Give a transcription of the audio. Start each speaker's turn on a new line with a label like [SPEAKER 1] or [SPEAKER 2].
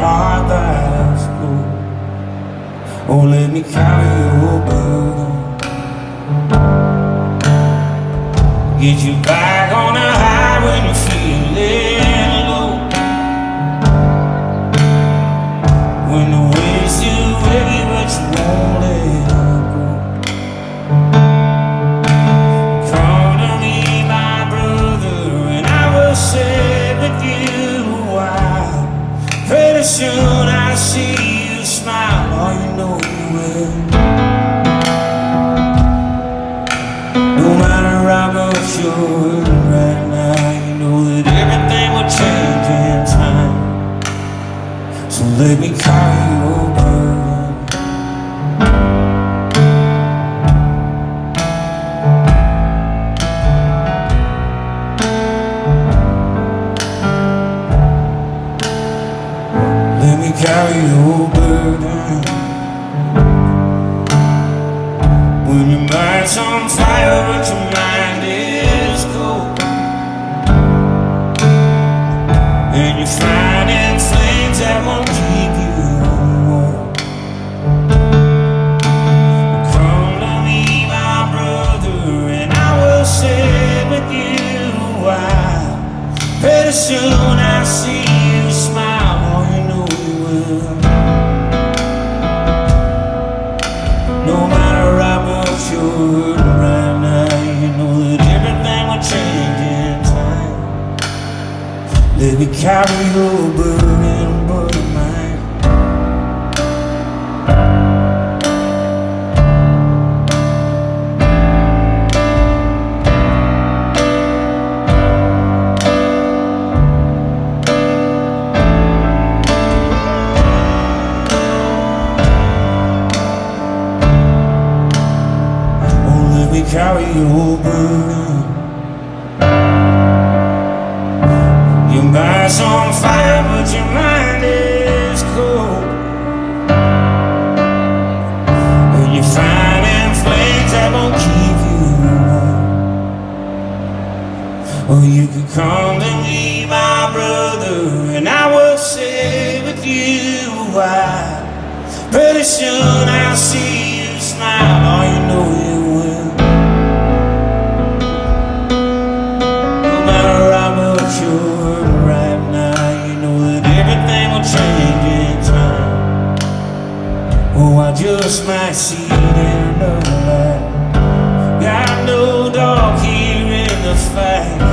[SPEAKER 1] heart that's cold. Oh, let me carry your burden. Get you back soon I see you smile, oh, you know you will. Me carry your burden. When your mind's on fire, but your mind is cold. And you're finding flames that won't keep you warm. Come to me, my brother, and I will sit with you a while. Pretty soon I see Let me carry your burden, burden mine. Oh, let me carry your burden. Your mind's on fire, but your mind is cold. And you're finding flames that won't keep you warm. Or you could come to me, my brother, and I will stay with you a while. Pretty soon I'll see you smile, right now You know that everything will change in time. Oh, I just might see it the light Got no dog here in the fight.